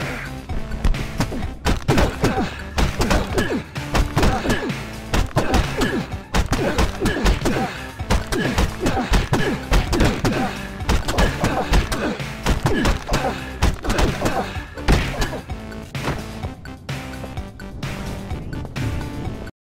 Yeah.